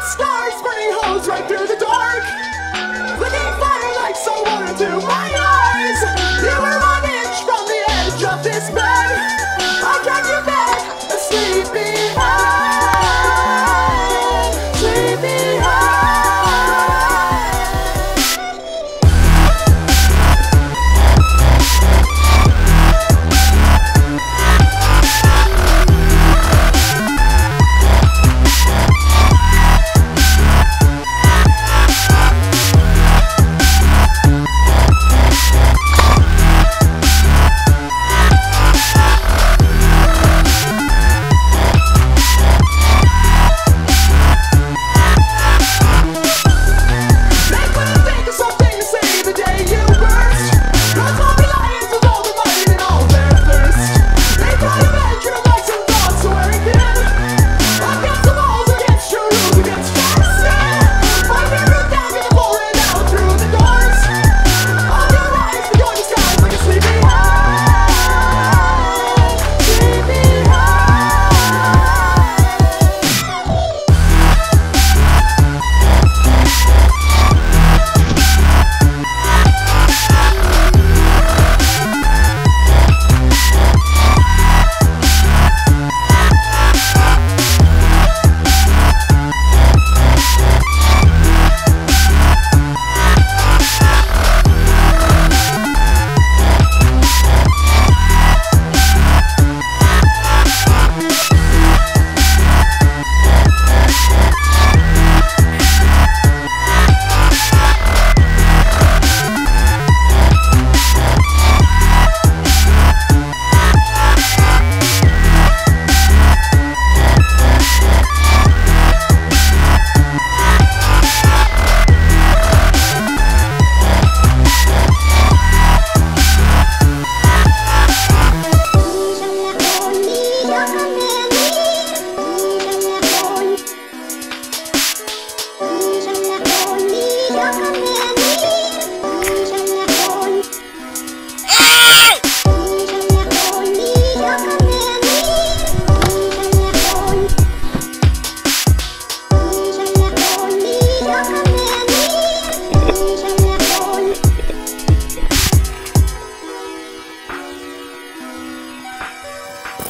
Light stars burning holes right through the dark. Flicking fire like someone to. My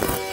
you